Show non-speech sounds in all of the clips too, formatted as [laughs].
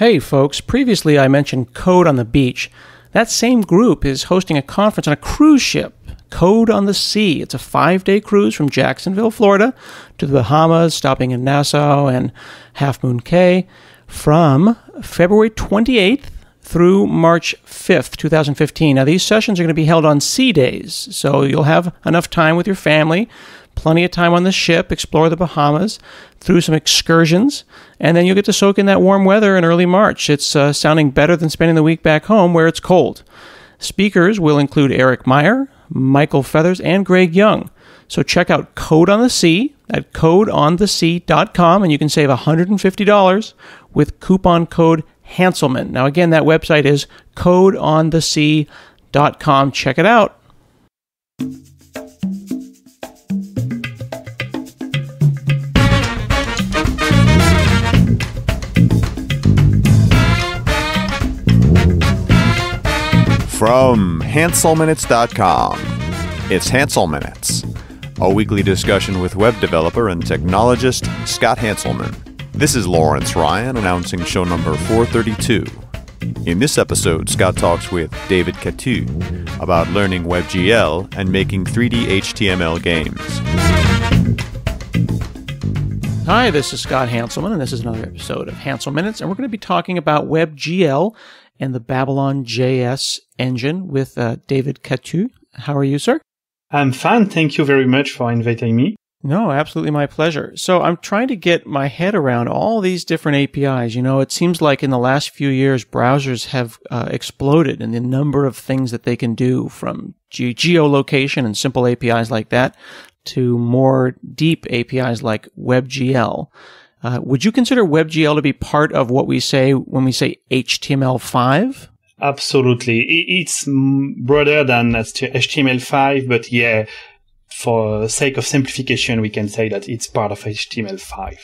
Hey, folks, previously I mentioned Code on the Beach. That same group is hosting a conference on a cruise ship, Code on the Sea. It's a five day cruise from Jacksonville, Florida to the Bahamas, stopping in Nassau and Half Moon Cay from February 28th through March 5th, 2015. Now, these sessions are going to be held on sea days, so you'll have enough time with your family plenty of time on the ship, explore the Bahamas, through some excursions, and then you'll get to soak in that warm weather in early March. It's uh, sounding better than spending the week back home where it's cold. Speakers will include Eric Meyer, Michael Feathers, and Greg Young. So check out Code on the Sea at codeonthesea.com and you can save $150 with coupon code Hanselman. Now, again, that website is codeonthesea.com. Check it out. From HanselMinutes.com, it's Hanselminutes, a weekly discussion with web developer and technologist Scott Hanselman. This is Lawrence Ryan announcing show number 432. In this episode, Scott talks with David Catuhe about learning WebGL and making 3D HTML games. Hi, this is Scott Hanselman, and this is another episode of Hanselminutes, and we're going to be talking about WebGL and the Babylon JS engine with uh, David Catuhe. How are you, sir? I'm fine. Thank you very much for inviting me. No, absolutely my pleasure. So I'm trying to get my head around all these different APIs. You know, it seems like in the last few years, browsers have uh, exploded in the number of things that they can do from ge- geolocation and simple APIs like that to more deep APIs like WebGL. Uh, would you consider WebGL to be part of what we say when we say HTML5? Absolutely. It's broader than HTML5, but yeah, for sake of simplification, we can say that it's part of HTML5.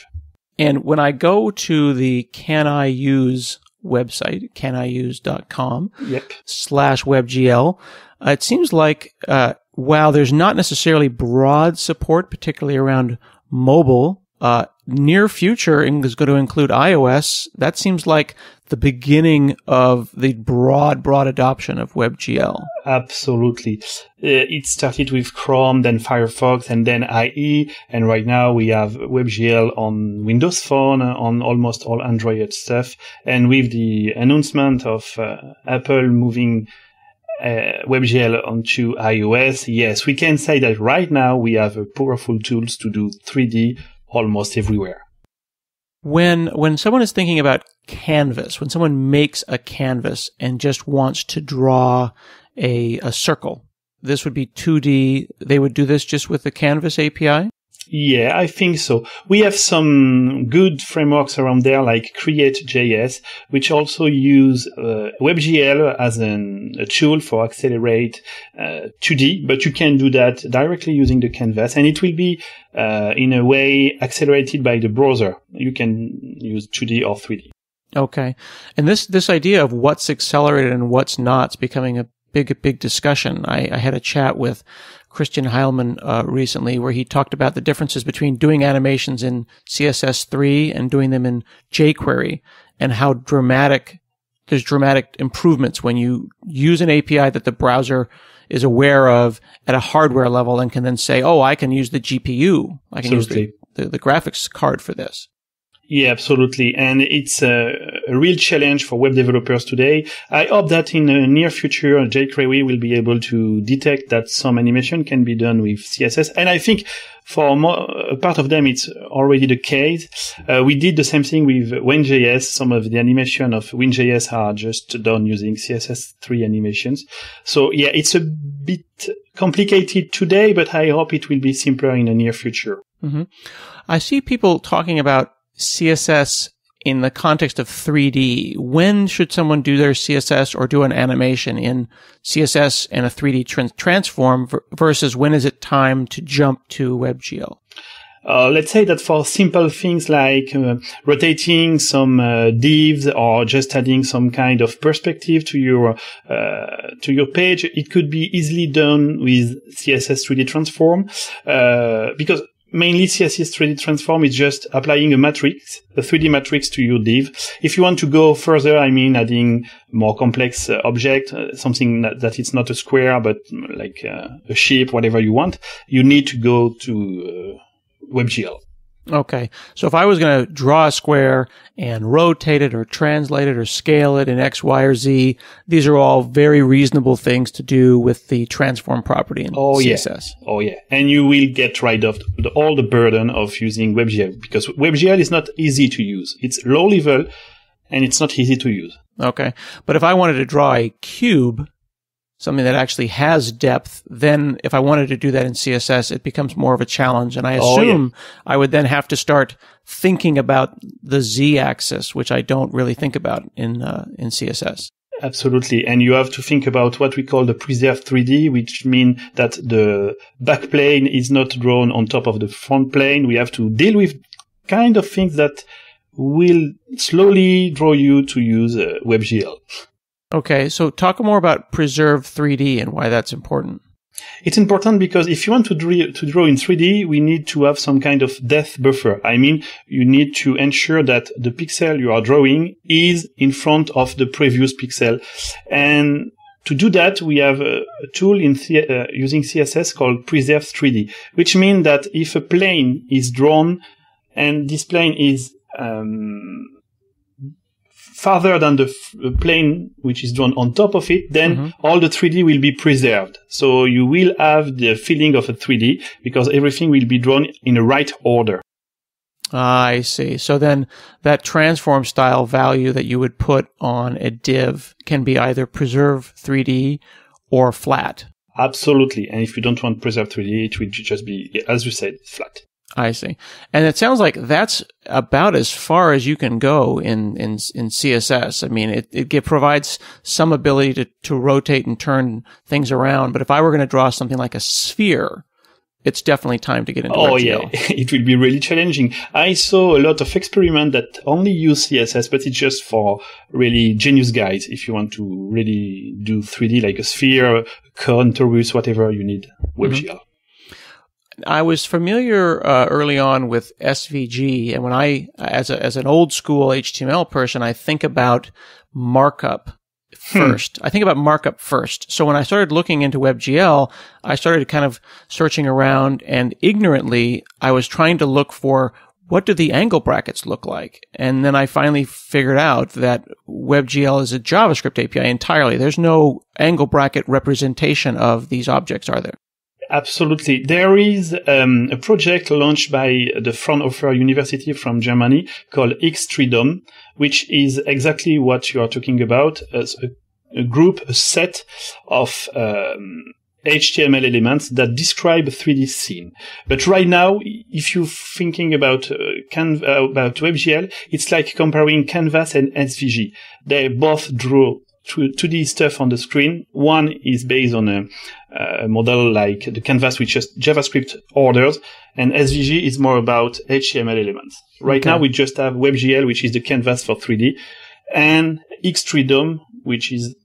And when I go to the Can I Use website, caniuse.com yep. slash WebGL, uh, it seems like, uh, while there's not necessarily broad support, particularly around mobile, uh, near future is going to include iOS. That seems like the beginning of the broad, broad adoption of WebGL. Absolutely. Uh, it started with Chrome, then Firefox, and then IE. And right now we have WebGL on Windows Phone, uh, on almost all Android stuff. And with the announcement of uh, Apple moving uh, WebGL onto iOS, yes, we can say that right now we have powerful tools to do 3D almost everywhere. When when someone is thinking about canvas, when someone makes a canvas and just wants to draw a a circle, this would be 2D. They would do this just with the Canvas API? Yeah, I think so. We have some good frameworks around there like Create.js, which also use uh, WebGL as an, a tool for accelerate uh, 2D, but you can do that directly using the canvas and it will be uh, in a way accelerated by the browser. You can use 2D or 3D. Okay. And this, this idea of what's accelerated and what's not is becoming a big, big discussion. I, I had a chat with Christian Heilmann uh, recently, where he talked about the differences between doing animations in CSS3 and doing them in jQuery, and how dramatic there's dramatic improvements when you use an API that the browser is aware of at a hardware level and can then say, "Oh, I can use the GPU. I can Absolutely. use the, the, the graphics card for this." Yeah, absolutely. And it's a, a, real challenge for web developers today. I hope that in the near future, jQuery will be able to detect that some animation can be done with CSS. And I think for a part of them, it's already the case. Uh, we did the same thing with WinJS. Some of the animation of WinJS are just done using CSS3 animations. So yeah, it's a bit complicated today, but I hope it will be simpler in the near future. Mm-hmm. I see people talking about CSS in the context of 3D, when should someone do their CSS or do an animation in CSS and a 3D transform versus when is it time to jump to WebGL? Uh, let's say that for simple things like uh, rotating some uh, divs or just adding some kind of perspective to your uh, to your page, it could be easily done with CSS 3D transform uh, because mainly CSS 3D transform is just applying a matrix, a 3D matrix to your div. If you want to go further, I mean, adding more complex uh, object, uh, something that, that it's not a square, but mm, like uh, a shape, whatever you want, you need to go to uh, WebGL. Okay. So if I was going to draw a square and rotate it or translate it or scale it in X, Y, or Z, these are all very reasonable things to do with the transform property in oh, CSS. Yeah. Oh, yeah. And you will get rid of the, all the burden of using WebGL because WebGL is not easy to use. It's low level and it's not easy to use. Okay. But if I wanted to draw a cube, something that actually has depth, then if I wanted to do that in CSS, it becomes more of a challenge. And I assume oh, yeah. I would then have to start thinking about the Z axis, which I don't really think about in, uh, in CSS. Absolutely. And you have to think about what we call the preserved 3D, which means that the back plane is not drawn on top of the front plane. We have to deal with kind of things that will slowly draw you to use uh, WebGL. Okay, so talk more about Preserve 3D and why that's important. It's important because if you want to draw, to draw in 3D, we need to have some kind of depth buffer. I mean, you need to ensure that the pixel you are drawing is in front of the previous pixel. And to do that, we have a, tool in uh, using CSS called Preserve 3D, which means that if a plane is drawn and this plane is um, farther than the f- plane which is drawn on top of it, then mm-hmm. all the 3D will be preserved. So you will have the feeling of a 3D because everything will be drawn in the right order. Ah, I see. So then that transform style value that you would put on a div can be either preserve 3D or flat. Absolutely. And if you don't want preserve 3D, it will just be, as you said, flat. I see. And it sounds like that's about as far as you can go in, in, in CSS. I mean, it, it provides some ability to, to rotate and turn things around. But if I were going to draw something like a sphere, it's definitely time to get into Oh yeah, [laughs] it will be really challenging. I saw a lot of experiment that only use CSS, but it's just for really genius guys. If you want to really do 3D like a sphere, cone, torus, whatever you need, WebGL. Mm-hmm. I was familiar uh, early on with SVG, and when I, as a, as an old school HTML person, I think about markup hmm. first. Hmm. I think about markup first. So when I started looking into WebGL, I started kind of searching around, and ignorantly, I was trying to look for what do the angle brackets look like? And then I finally figured out that WebGL is a JavaScript API entirely. There's no angle bracket representation of these objects, are there? Absolutely. There is um, a project launched by the Fraunhofer University from Germany called X3DOM, which is exactly what you are talking about as a, a group, a set of um, HTML elements that describe 3D scene. But right now, if you're thinking about uh, uh, about WebGL, it's like comparing Canvas and SVG. They both draw 2D stuff on the screen. One is based on a, a, model like the canvas, which is JavaScript orders, and SVG is more about HTML elements. Right okay. now, we just have WebGL, which is the canvas for 3D, and X3DOM, which is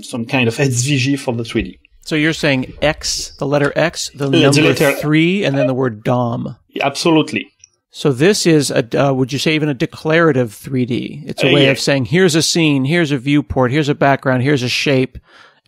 some kind of SVG for the 3D. So you're saying X, the letter X, the uh, number letter, three, and then the word DOM. Absolutely. So this is a, uh, would you say even a declarative 3D? It's a uh, way yeah. of saying, here's a scene, here's a viewport, here's a background, here's a shape,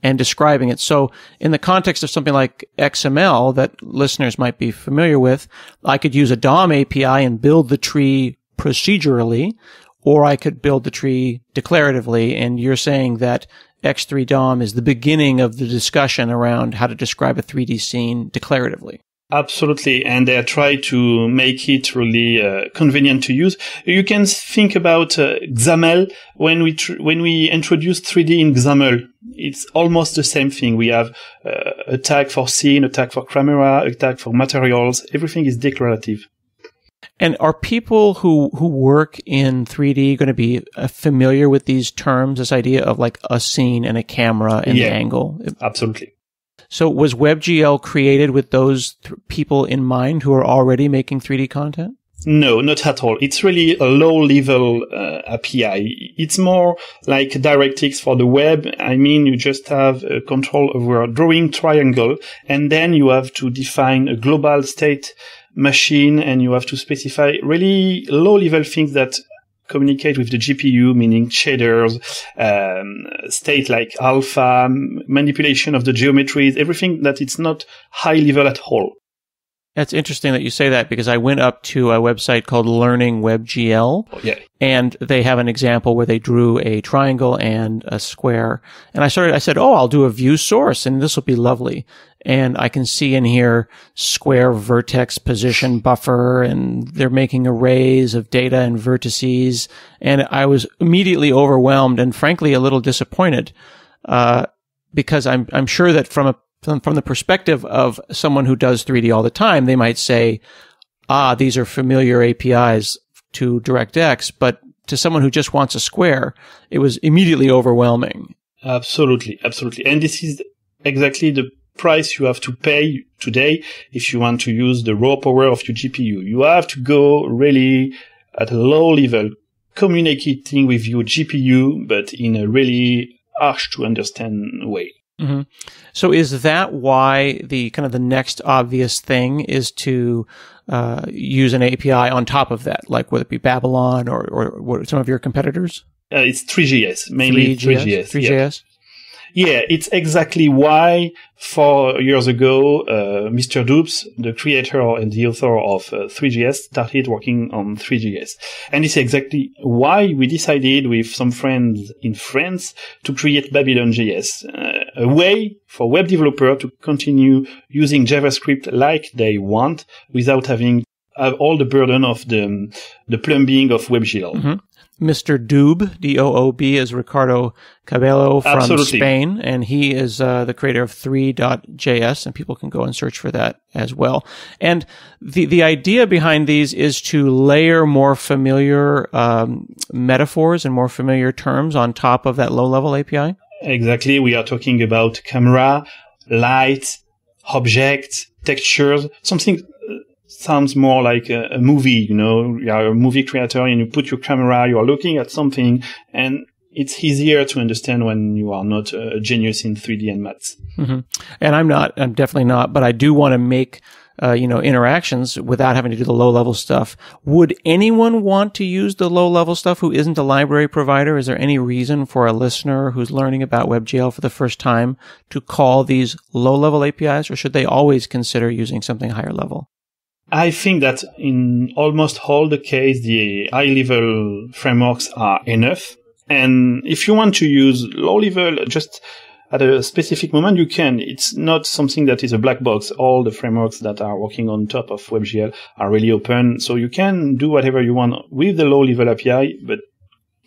and describing it. So in the context of something like XML that listeners might be familiar with, I could use a DOM API and build the tree procedurally, or I could build the tree declaratively. And you're saying that X3 DOM is the beginning of the discussion around how to describe a 3D scene declaratively. Absolutely, and they try to make it really uh, convenient to use. You can think about uh, XAML when we tr- when we introduce 3D in XAML. It's almost the same thing. We have uh, a tag for scene, a tag for camera, a tag for materials. Everything is declarative. And are people who who work in 3D going to be uh, familiar with these terms? This idea of like a scene and a camera and yeah, the angle. Absolutely. So was WebGL created with those th- people in mind who are already making 3D content? No, not at all. It's really a low level uh, API. It's more like DirectX for the web. I mean, you just have uh, control over a drawing triangle and then you have to define a global state machine and you have to specify really low level things that communicate with the GPU, meaning shaders, um, state like alpha, manipulation of the geometries, everything that it's not high level at all. That's interesting that you say that because I went up to a website called Learning WebGL. Oh, yeah. And they have an example where they drew a triangle and a square. And I started, I said, Oh, I'll do a view source and this will be lovely. And I can see in here square vertex position buffer and they're making arrays of data and vertices. And I was immediately overwhelmed and frankly a little disappointed. Uh, because I'm, I'm sure that from a from, from the perspective of someone who does 3D all the time, they might say, ah, these are familiar APIs to DirectX, but to someone who just wants a square, it was immediately overwhelming. Absolutely, absolutely. And this is exactly the price you have to pay today if you want to use the raw power of your GPU. You have to go really at a low level, communicating with your GPU, but in a really harsh to understand way. Mm-hmm. So is that why the kind of the next obvious thing is to uh, use an API on top of that, like whether it be Babylon or, or what, some of your competitors? Uh, it's 3JS, mainly 3JS. 3JS. 3JS? Yeah, it's exactly why four years ago, uh, Mr. Doobs, the creator and the author of uh, 3JS, started working on 3JS. And it's exactly why we decided with some friends in France to create Babylon.js, uh, a way for web developer to continue using JavaScript like they want without having have all the burden of the the plumbing of WebGL. Mm-hmm. Mr. Doob, D-O-O-B, is Ricardo Cabello from Absolutely. Spain, and he is uh, the creator of 3.js, and people can go and search for that as well. And the, the idea behind these is to layer more familiar um, metaphors and more familiar terms on top of that low-level API. Exactly. We are talking about camera, light, objects, textures, something sounds more like a, a, movie, you know, you are a movie creator and you put your camera, you are looking at something and it's easier to understand when you are not a genius in 3D and maths. Mm-hmm. And I'm not, I'm definitely not, but I do want to make, uh, you know, interactions without having to do the low level stuff. Would anyone want to use the low level stuff who isn't a library provider? Is there any reason for a listener who's learning about WebGL for the first time to call these low level APIs or should they always consider using something higher level? I think that in almost all the case, the high level frameworks are enough. And if you want to use low level, just at a specific moment, you can. It's not something that is a black box. All the frameworks that are working on top of WebGL are really open. So you can do whatever you want with the low level API, but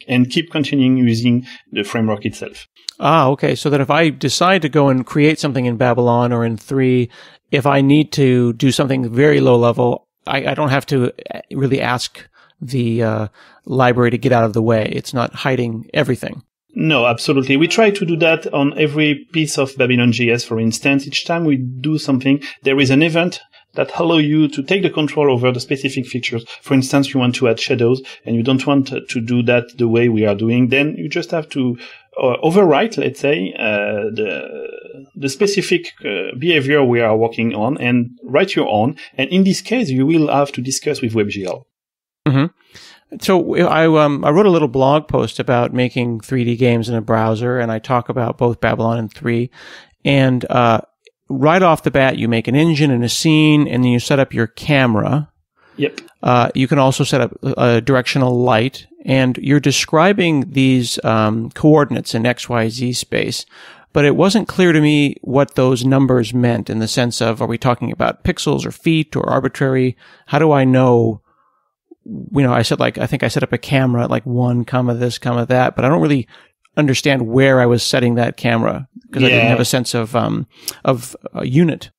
and keep continuing using the framework itself. Ah, okay. So that if I decide to go and create something in Babylon or in 3, if I need to do something very low level, I, I don't have to really ask the uh, library to get out of the way. It's not hiding everything. No, absolutely. We try to do that on every piece of Babylon.js, for instance. Each time we do something, there is an event that allow you to take the control over the specific features. For instance, you want to add shadows and you don't want to do that the way we are doing, then you just have to uh, overwrite, let's say, uh, the the specific uh, behavior we are working on and write your own. And in this case, you will have to discuss with WebGL. Mm-hmm. So I um, I wrote a little blog post about making 3D games in a browser, and I talk about both Babylon and 3. And uh, right off the bat, you make an engine and a scene, and then you set up your camera. Yep. Uh, you can also set up a directional light, and you're describing these um, coordinates in X, Y, Z space. But it wasn't clear to me what those numbers meant in the sense of are we talking about pixels or feet or arbitrary? How do I know? You know, I said like I think I set up a camera at like one comma this comma that, but I don't really understand where I was setting that camera because yeah. I didn't have a sense of um, of a unit.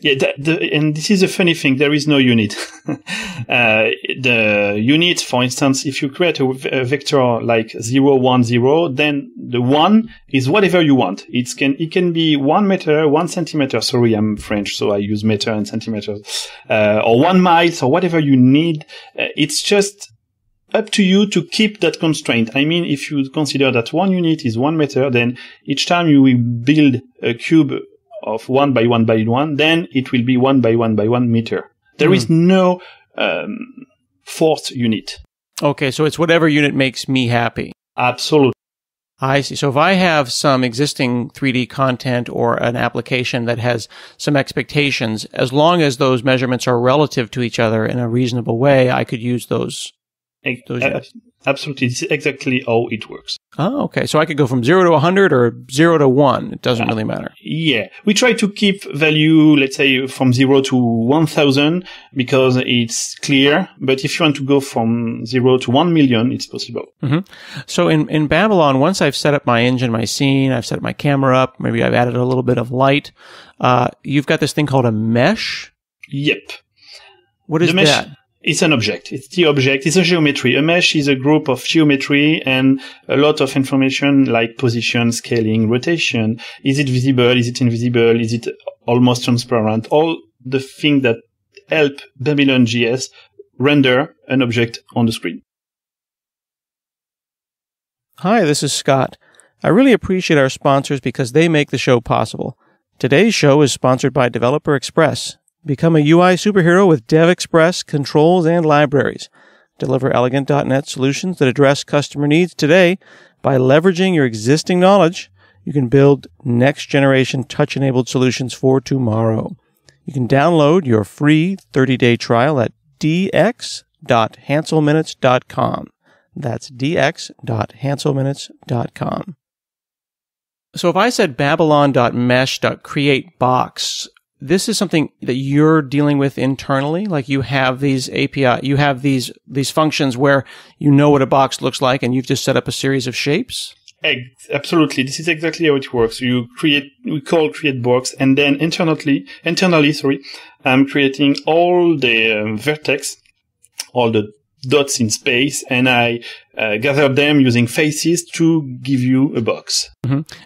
Yeah, the, the, and this is a funny thing. There is no unit. [laughs] uh, the unit, for instance, if you create a, a, vector like zero one zero, then the one is whatever you want. It can it can be one meter, one centimeter. Sorry, I'm French, so I use meter and centimeters, uh, or one mile, or whatever you need. Uh, it's just up to you to keep that constraint. I mean, if you consider that one unit is one meter, then each time you will build a cube of one by one by one, then it will be one by one by one meter. There Hmm. is no um, fourth unit. Okay, so it's whatever unit makes me happy. Absolutely. I see. So if I have some existing 3D content or an application that has some expectations, as long as those measurements are relative to each other in a reasonable way, I could use those. Uh, absolutely. This is exactly how it works. Oh, okay. So I could go from zero to 100 or zero to one. It doesn't really matter. Yeah. We try to keep value, let's say, from zero to 1000 because it's clear. But if you want to go from zero to 1 million, it's possible. So in, in Babylon, once I've set up my engine, my scene, I've set my camera up, maybe I've added a little bit of light, uh, you've got this thing called a mesh. Yep. What is mesh- that? It's an object. It's the object. It's a geometry. A mesh is a group of geometry and a lot of information like position, scaling, rotation. Is it visible? Is it invisible? Is it almost transparent? All the things that help Babylon JS render an object on the screen. Hi, this is Scott. I really appreciate our sponsors because they make the show possible. Today's show is sponsored by Developer Express. Become a UI superhero with DevExpress controls and libraries. Deliver elegant.NET solutions that address customer needs today by leveraging your existing knowledge. You can build next generation touch enabled solutions for tomorrow. You can download your free 30 day trial at dx.hanselminutes.com. That's dx.hanselminutes.com. So if I said babylon.mesh.createBox, this is something that you're dealing with internally. Like you have these API, you have these, these functions where you know what a box looks like and you've just set up a series of shapes. Absolutely. This is exactly how it works. You create, we call create box and then internally, internally, sorry, I'm creating all the um, vertex, all the dots in space and I uh, gather them using faces to give you a box.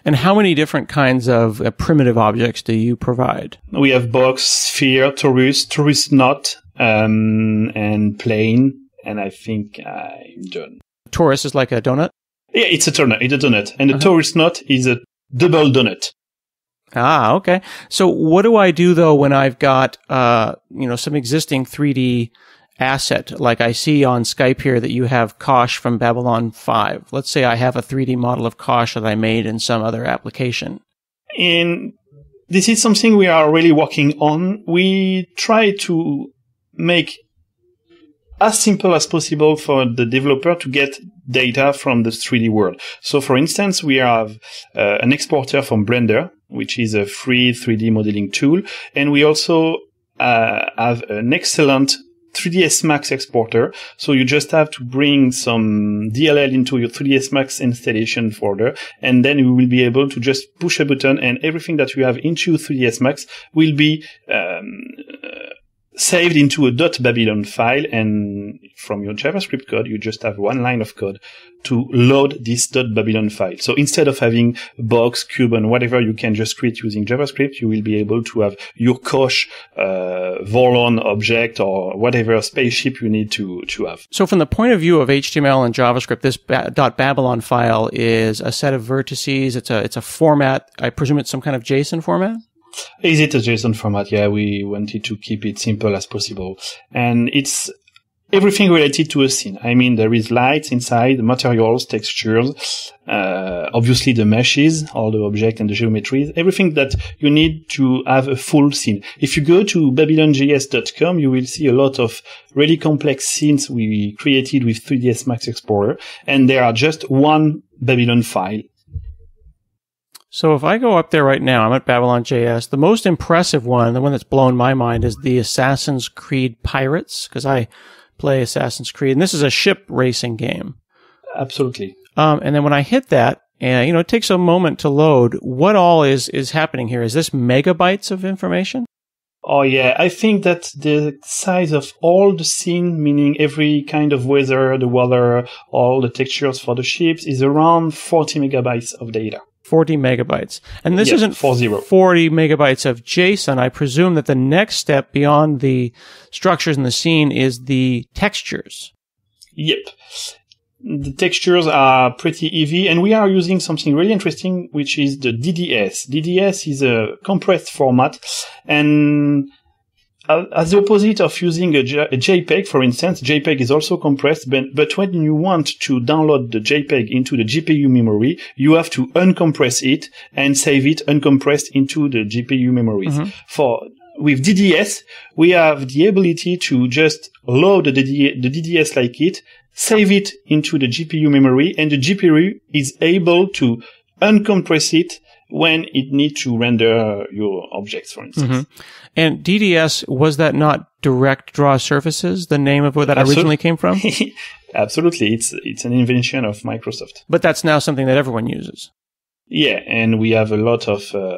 And how many different kinds of uh, primitive objects do you provide? We have box, sphere, torus, torus knot, um, and plane. And I think I'm done. Torus is like a donut. Yeah, it's a donut. It's a donut. And the torus knot is a double donut. Ah, okay. So what do I do though when I've got, uh, you know, some existing 3D asset, like I see on Skype here that you have Kosh from Babylon 5. Let's say I have a 3D model of Kosh that I made in some other application. And this is something we are really working on. We try to make as simple as possible for the developer to get data from the 3D world. So for instance, we have uh, an exporter from Blender, which is a free 3D modeling tool. And we also uh, have an excellent 3ds Max exporter. So you just have to bring some DLL into your 3ds Max installation folder, and then you will be able to just push a button, and everything that you have into 3ds Max will be um, saved into a dot .babylon file. And from your JavaScript code, you just have one line of code to load this .babylon file. So instead of having box, cube, and whatever you can just create using JavaScript, you will be able to have your Kosh, uh, Vorlon object or whatever spaceship you need to, to have. So from the point of view of HTML and JavaScript, this ba- .babylon file is a set of vertices. It's a, it's a format. I presume it's some kind of JSON format? Is it a JSON format? Yeah, we wanted to keep it simple as possible. And it's everything related to a scene. I mean, there is lights inside, materials, textures, uh, obviously the meshes, all the objects and the geometries, everything that you need to have a full scene. If you go to babylonjs.com, you will see a lot of really complex scenes we created with 3ds Max exporter, and there are just one Babylon file. So if I go up there right now, I'm at Babylon JS. The most impressive one, the one that's blown my mind, is the Assassin's Creed Pirates, because I play Assassin's Creed, and this is a ship racing game. Absolutely. Um, and then when I hit that, and you know, it takes a moment to load. What all is is happening here? Is this megabytes of information? Oh yeah, I think that the size of all the scene, meaning every kind of weather, the weather, all the textures for the ships, is around 40 megabytes of data. 40 megabytes. And this Yeah, isn't 40. 40 megabytes of JSON. I presume that the next step beyond the structures in the scene is the textures. Yep. The textures are pretty heavy and we are using something really interesting, which is the DDS. DDS is a compressed format and as the opposite of using a, J- a JPEG, for instance, JPEG is also compressed, but, but when you want to download the JPEG into the GPU memory, you have to uncompress it and save it uncompressed into the GPU memories. Mm-hmm. For with DDS, we have the ability to just load the, DD- the DDS like it, save it into the GPU memory, and the GPU is able to uncompress it when it needs to render your objects, for instance. Mm-hmm. And DDS, was that not direct draw surfaces, the name of where that Absolute- originally came from? [laughs] Absolutely. It's, it's an invention of Microsoft. but that's now something that everyone uses. Yeah. And we have a lot of, uh,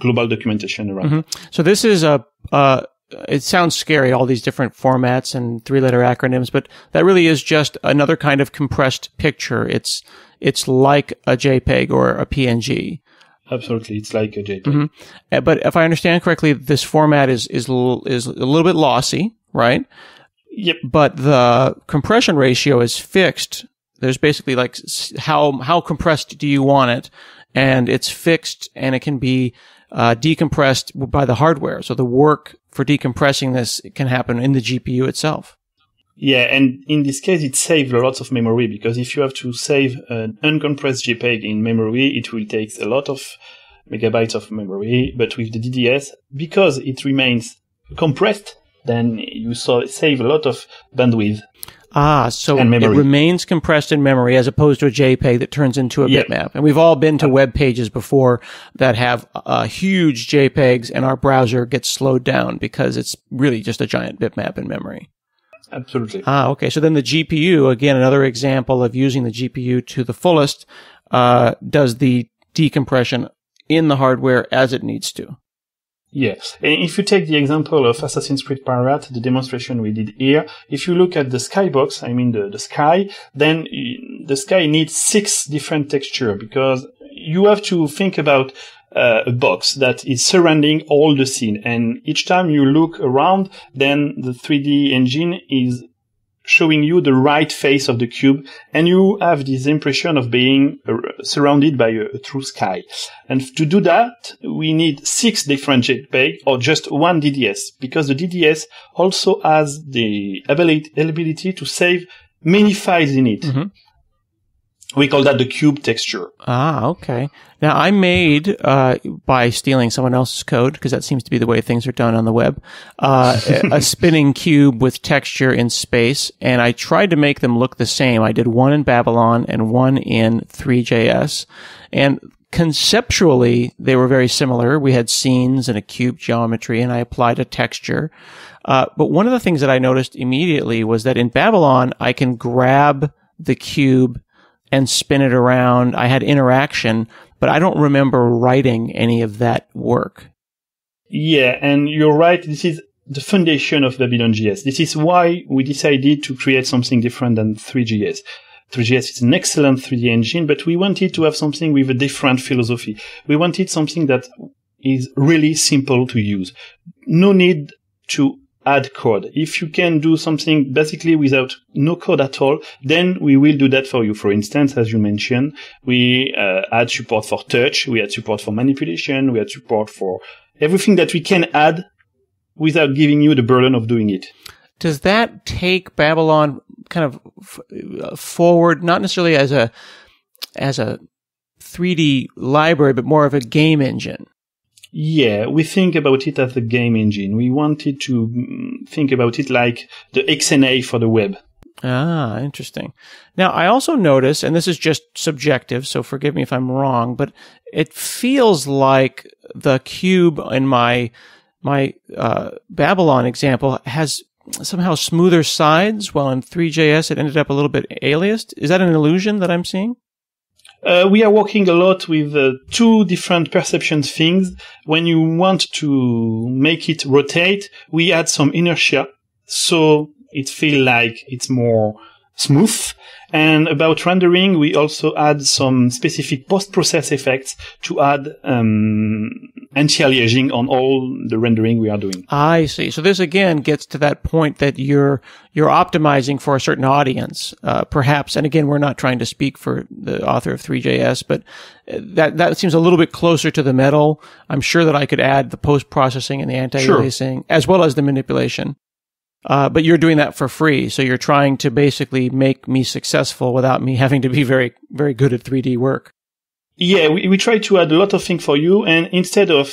global documentation around. Mhm. So this is a, uh, it sounds scary, all these different formats and three letter acronyms, but that really is just another kind of compressed picture. It's, it's like a JPEG or a PNG. Absolutely. It's like a JPEG. Mhm. Uh, But if I understand correctly, this format is, is, is a little bit lossy, right? Yep. but the compression ratio is fixed. There's basically like how how compressed do you want it, and it's fixed, and it can be uh, decompressed by the hardware. So the work for decompressing this can happen in the GPU itself. Yeah, and in this case, it saves lots of memory because if you have to save an uncompressed JPEG in memory, it will take a lot of megabytes of memory. But with the DDS, because it remains compressed, then you save a lot of bandwidth. Ah, so it remains compressed in memory as opposed to a JPEG that turns into a bitmap. And we've all been to web pages before that have uh, huge JPEGs, and our browser gets slowed down because it's really just a giant bitmap in memory. Absolutely. Ah, okay. So then the GPU, again, another example of using the GPU to the fullest, uh, does the decompression in the hardware as it needs to. Yes. And if you take the example of Assassin's Creed Pirate, the demonstration we did here, if you look at the skybox, I mean the, the sky, then the sky needs six different texture because you have to think about uh, a box that is surrounding all the scene. And each time you look around, then the 3D engine is showing you the right face of the cube and you have this impression of being uh, surrounded by a, a true sky. And to do that, we need six different JPEG or just one DDS because the DDS also has the ability, ability to save many files in it. Mhm. We call that the cube texture. Ah, okay. Now I made, uh, by stealing someone else's code, because that seems to be the way things are done on the web, uh, a [laughs] spinning cube with texture in space, and I tried to make them look the same. I did one in Babylon and one in 3JS, and conceptually they were very similar. We had scenes and a cube geometry, and I applied a texture. Uh, but one of the things that I noticed immediately was that in Babylon, I can grab the cube and spin it around. I had interaction, but I don't remember writing any of that work. Yeah, and you're right. This is the foundation of Babylon JS. This is why we decided to create something different than 3JS. 3JS is an excellent 3D engine, but we wanted to have something with a different philosophy. We wanted something that is really simple to use. No need to add code. If you can do something basically without no code at all, then we will do that for you. For instance, as you mentioned, we uh, add support for touch, we add support for manipulation, we add support for everything that we can add without giving you the burden of doing it. Does that take Babylon kind of f- uh, forward, not necessarily as a as a 3D library, but more of a game engine? Yeah, we think about it as a game engine. We wanted to mm, think about it like the XNA for the web. Ah, interesting. Now, I also notice, and this is just subjective, so forgive me if I'm wrong, but it feels like the cube in my my uh, Babylon example has somehow smoother sides, while in 3JS it ended up a little bit aliased. Is that an illusion that I'm seeing? Uh, we are working a lot with uh, two different perception things. When you want to make it rotate, we add some inertia, so it feels like it's more smooth. And about rendering, we also add some specific post-process effects to add um, anti-aliasing on all the rendering we are doing. I see. So this again gets to that point that you're you're optimizing for a certain audience, uh, perhaps. And again, we're not trying to speak for the author of 3JS, but uh, that that seems a little bit closer to the metal. I'm sure that I could add the post processing and the anti-aliasing sure. as well as the manipulation. Uh, but you're doing that for free. So you're trying to basically make me successful without me [laughs] having to be very, very good at 3D work. Yeah, we, we try to add a lot of things for you. And instead of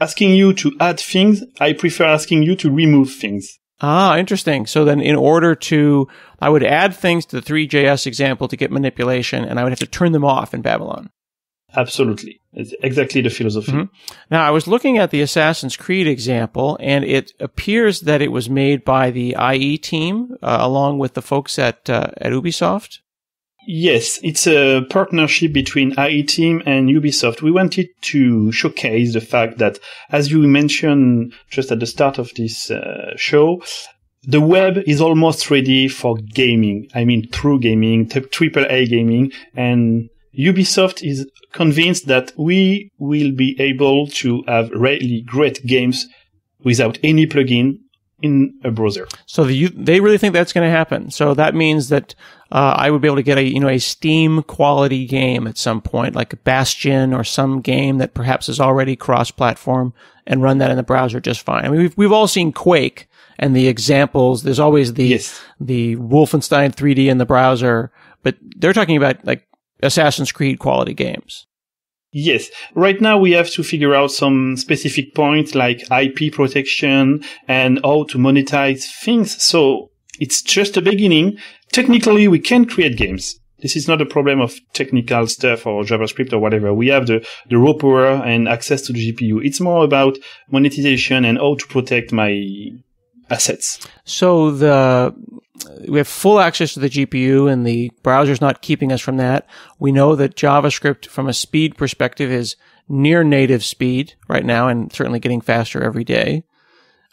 asking you to add things, I prefer asking you to remove things. Ah, interesting. So then in order to, I would add things to the 3JS example to get manipulation and I would have to turn them off in Babylon. Absolutely. It's exactly the philosophy. Mm-hmm. Now, I was looking at the Assassin's Creed example, and it appears that it was made by the IE team uh, along with the folks at uh, at Ubisoft. Yes, it's a partnership between IE team and Ubisoft. We wanted to showcase the fact that, as you mentioned just at the start of this uh, show, the web is almost ready for gaming. I mean, true gaming, triple A gaming, and Ubisoft is convinced that we will be able to have really great games without any plugin in a browser. So the, they really think that's going to happen. So that means that uh, I would be able to get a you know a Steam quality game at some point, like a Bastion or some game that perhaps is already cross-platform, and run that in the browser just fine. I mean, we've we've all seen Quake and the examples. There's always the yes. the Wolfenstein 3D in the browser, but they're talking about like Assassin's Creed quality games. Yes. Right now we have to figure out some specific points like IP protection and how to monetize things. So it's just a beginning. Technically, we can create games. This is not a problem of technical stuff or JavaScript or whatever. We have the, the raw power and access to the GPU. It's more about monetization and how to protect my assets. So the we have full access to the GPU and the browser's not keeping us from that. We know that JavaScript from a speed perspective is near native speed right now and certainly getting faster every day.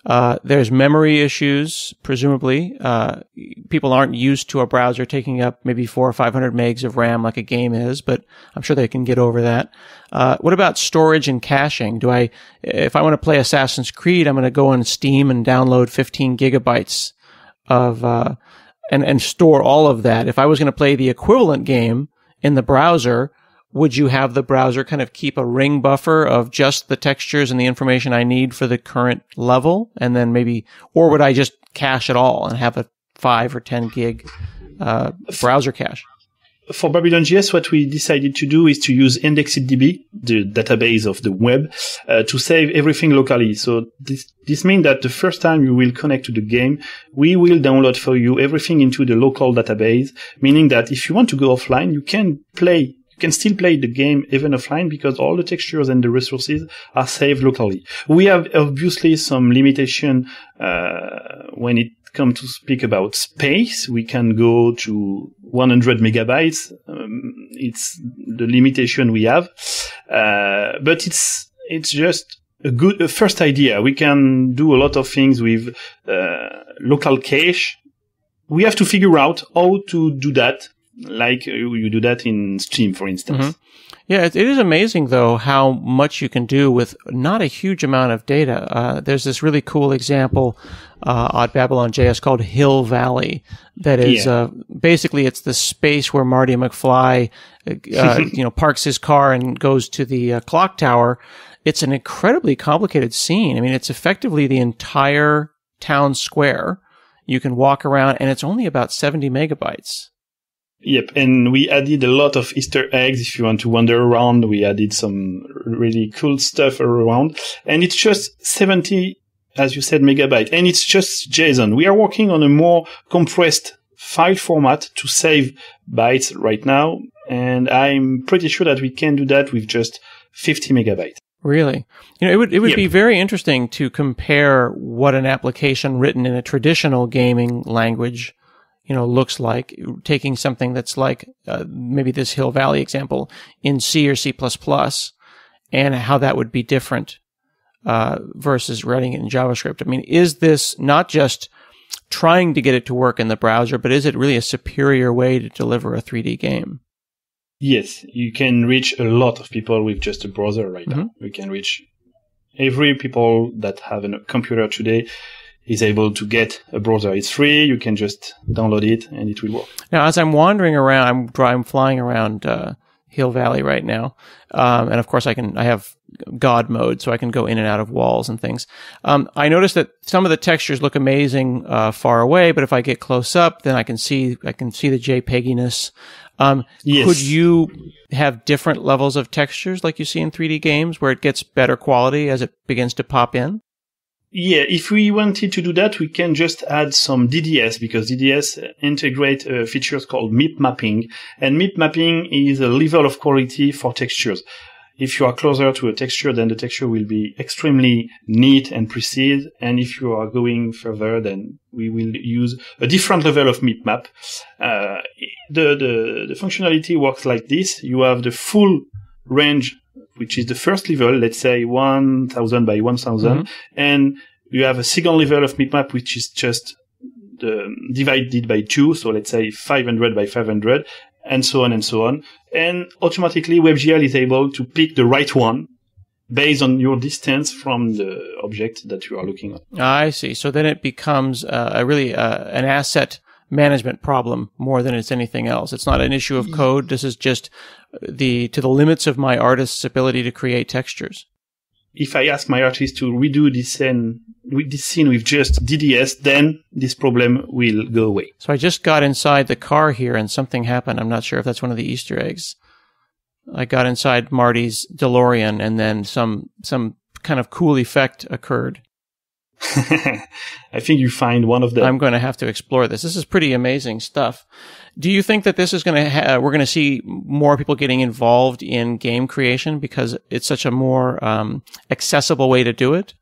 Uh, there's memory issues, presumably. Uh, people aren't used to a browser taking up maybe four or 500 megs of RAM like a game is, but I'm sure they can get over that. Uh, what about storage and caching? Do I, if I want to play Assassin's Creed, I'm going to go on Steam and download 15 gigabytes of uh, and and store all of that. If I was going to play the equivalent game in the browser, would you have the browser kind of keep a ring buffer of just the textures and the information I need for the current level, and then maybe, or would I just cache it all and have a five or ten gig uh, browser cache? For Babylon JS, what we decided to do is to use IndexedDB, the database of the web, uh, to save everything locally. So this, this means that the first time you will connect to the game, we will download for you everything into the local database, meaning that if you want to go offline, you can play you can still play the game even offline because all the textures and the resources are saved locally. We have obviously some limitation uh, when it come to speak about space, we can go to 100 megabytes. Um, it's the limitation we have, uh, but it's it's just a good a first idea. We can do a lot of things with uh, local cache. We have to figure out how to do that, like you do that in Steam, for instance. Mm-hmm. Yeah, it, it is amazing though how much you can do with not a huge amount of data. Uh, there's this really cool example uh, on Babylon JS called Hill Valley. That is yeah. uh, basically it's the space where Marty McFly, uh, [laughs] you know, parks his car and goes to the uh, clock tower. It's an incredibly complicated scene. I mean, it's effectively the entire town square. You can walk around, and it's only about 70 megabytes. Yep, and we added a lot of Easter eggs. If you want to wander around, we added some really cool stuff around, and it's just 70, as you said, megabyte, and it's just JSON. We are working on a more compressed file format to save bytes right now, and I'm pretty sure that we can do that with just 50 megabytes. Really? You know, it would it would yep. be very interesting to compare what an application written in a traditional gaming language you know, looks like taking something that's like uh, maybe this Hill Valley example in C or C++ and how that would be different uh, versus writing it in JavaScript. I mean, is this not just trying to get it to work in the browser, but is it really a superior way to deliver a 3D game? Yes, you can reach a lot of people with just a browser right Mm-hmm. now. We can reach every people that have a computer today is able to get a browser. It's free. You can just download it and it will work. Now, as I'm wandering around, I'm, I'm flying around uh, Hill Valley right now, um, and of course, I can I have God mode, so I can go in and out of walls and things. Um, I noticed that some of the textures look amazing uh, far away, but if I get close up, then I can see I can see the JPEGiness. Um, Yes. Could you have different levels of textures like you see in 3D games, where it gets better quality as it begins to pop in? Yeah, if we wanted to do that, we can just add some DDS because DDS integrate uh, features called MIP mapping, and MIP mapping is a level of quality for textures. If you are closer to a texture, then the texture will be extremely neat and precise. And if you are going further, then we will use a different level of MIP map. Uh, the, the, the functionality works like this. You have the full range, which is the first level, let's say 1000 by 1000. And you have a second level of MIP map, which is just the divided by two. So let's say 500 by 500 and so on and so on. And automatically WebGL is able to pick the right one based on your distance from the object that you are looking at. I see. So then it becomes uh, a really uh, an asset management problem more than it's anything else. It's not an issue of code. This is just the to the limits of my artist's ability to create textures. If I ask my artist to redo this scene, with this scene with just DDS, then this problem will go away. So I just got inside the car here and something happened. I'm not sure if that's one of the Easter eggs. I got inside Marty's DeLorean and then some some kind of cool effect occurred. [laughs] I think you find one of them. I'm going to have to explore this. This is pretty amazing stuff. Do you think that this is going to ha- we're going to see more people getting involved in game creation because it's such a more um, accessible way to do it?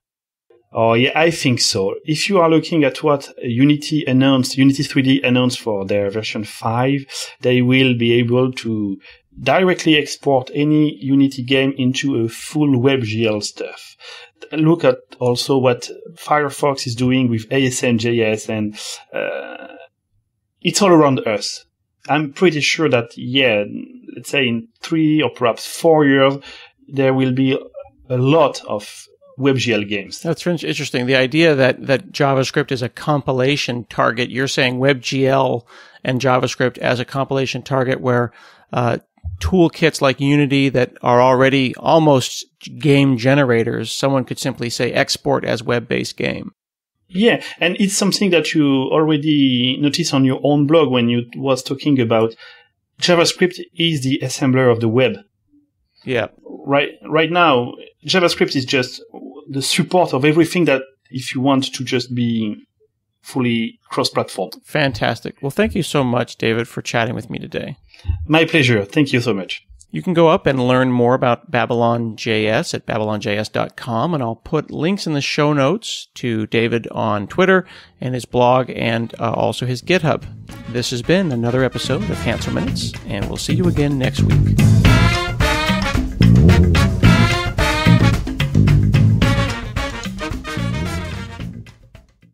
Oh yeah, I think so. If you are looking at what Unity announced, Unity 3D announced for their version 5, they will be able to directly export any Unity game into a full WebGL stuff. Look at also what Firefox is doing with ASM.js and uh, it's all around us. I'm pretty sure that, yeah, let's say in three or perhaps four years, there will be a lot of WebGL games. That's interesting. The idea that, that JavaScript is a compilation target, you're saying WebGL and JavaScript as a compilation target where uh, toolkits like Unity that are already almost game generators, someone could simply say export as web-based game. Yeah, and it's something that you already notice on your own blog when you was talking about JavaScript is the assembler of the web. Yeah. Right, right now, JavaScript is just the support of everything that if you want to just be fully cross-platform. Fantastic. Well, thank you so much, David, for chatting with me today. My pleasure. Thank you so much. You can go up and learn more about Babylon.js at babylonjs.com, and I'll put links in the show notes to David on Twitter and his blog and uh, also his GitHub. This has been another episode of Hanselminutes, and we'll see you again next week.